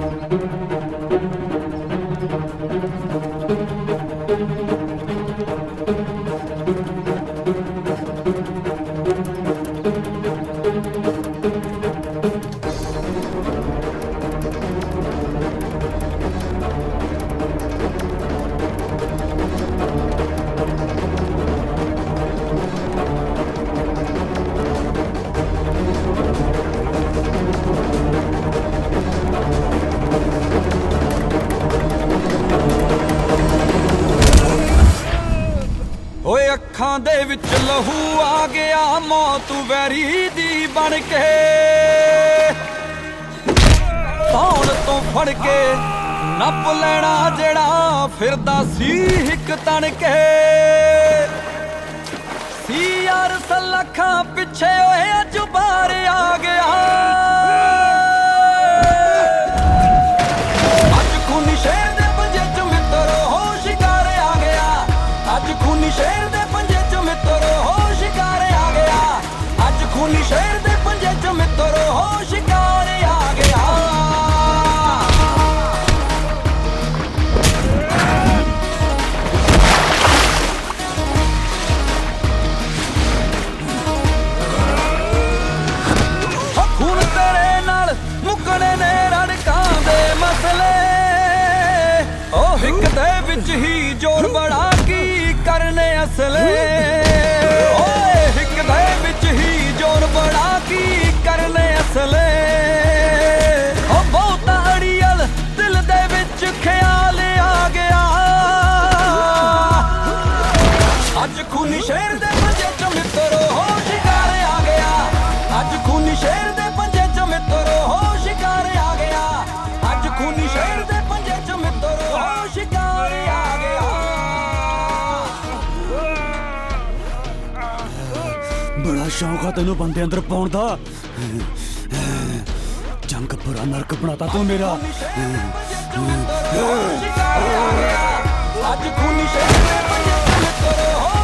Música ਓਏ ਅੱਖਾਂ ਦੇ ਵਿੱਚ ਲਹੂ ਆ ਗਿਆ, ਮੌਤ ਵੈਰੀ ਦੀ ਬਣ ਕੇ। ਤੌਣ ਤੋਂ ਫੜ ਕੇ ਨੱਪ ਲੈਣਾ ਜਿਹੜਾ ਫਿਰਦਾ ਸੀ ਇੱਕ ਤਣ ਕੇ ਸੀ ਯਾਰ ਸਲੱਖਾਂ ਪਿੱਛੇ ਓਏ ਅੱਜ ਖੂਨੀ ਸ਼ੇਰ ਦੇ ਪੰਜੇ ਚ ਮਿੱਤਰੋ ਹੋ ਸ਼ਿਕਾਰ ਆ ਗਿਆ। ਖੂਨ ਤੇਰੇ ਨਾਲ ਮੁੱਕਣੇ ਨੇ ਰੜਕਾਂ ਦੇ ਮਸਲੇ। ਉਹ ਹਿੱਕ ਦੇ ਵਿੱਚ ਹੀ ਜੋਰ ਬੜਾ ਕੀ ਕਰਨੇ ਅਸਲੇ। ਬੜਾ ਸ਼ੌਕ ਆ ਤੈਨੂੰ ਬੰਦੇ ਅੰਦਰ ਪਾਉਣ ਦਾ। ਜੰਗ ਬੁਰਾ ਨਰਕ ਬਣਾਤਾ ਤੂੰ ਮੇਰਾ। ਅੱਜ ਖੂਨੀ ਸ਼ੇਰ ਪੰਜਾਬ ਕਰੋ।